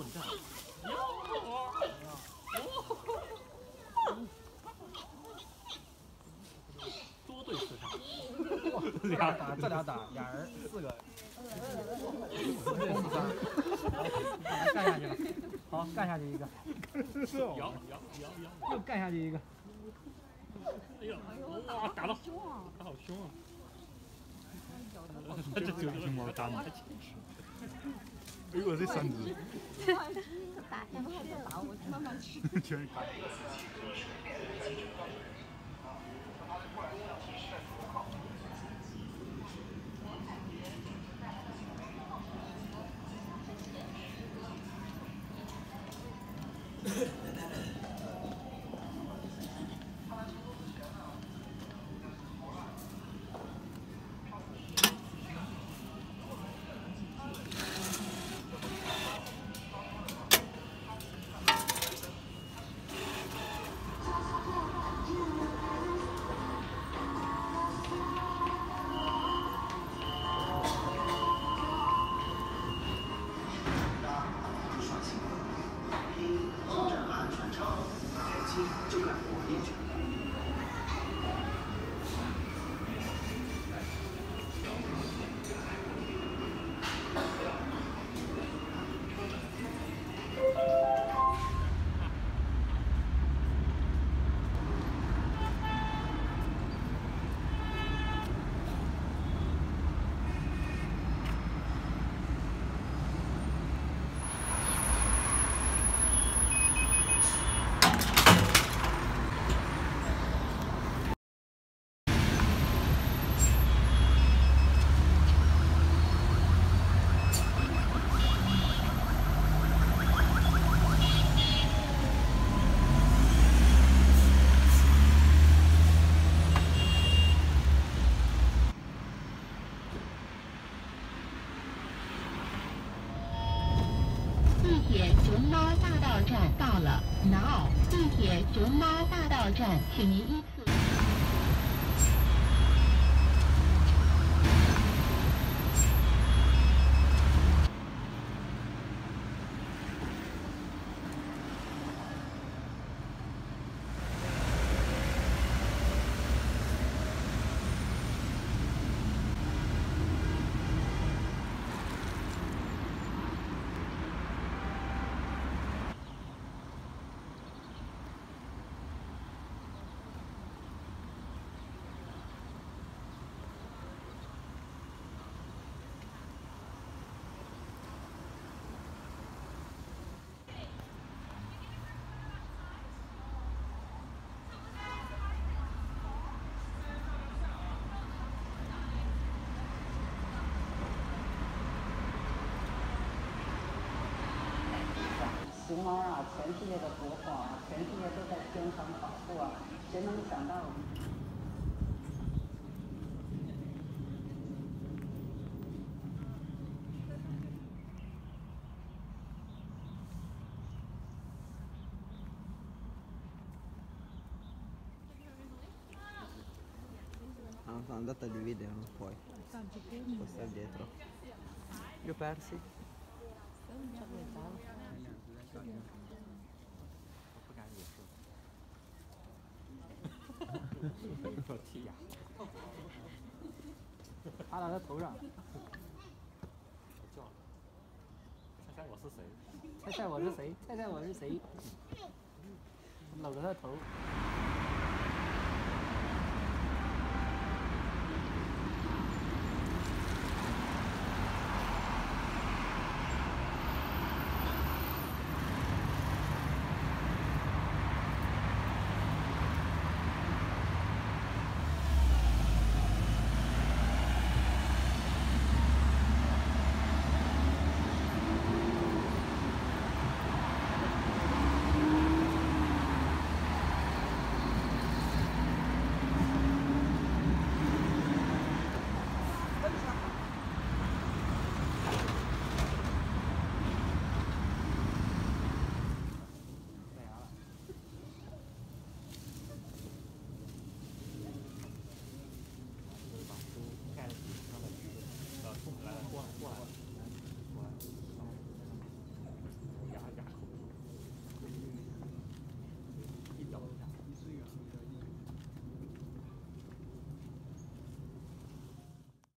混战。多对四杀，这俩打，这俩打，俩人四个，四对四三，干下去了，好，干下去一个，摇摇摇摇，又干下去一个，哎呦，哇，打到，打好凶啊！这就是金毛打你。哎呦，这三只，打先不要再打我，慢慢吃。全是铁熊猫大道站到了，now。地铁熊猫大道站，请您一熊猫啊，全世界的国宝啊，全世界都在宣传保护啊，谁能想到？Ah, sono andata di video poi. Questo è dietro. Li ho persi. Có thi à? 趴到他头上，叫，猜猜我是谁？猜猜我是谁？猜猜我是谁？搂着他头。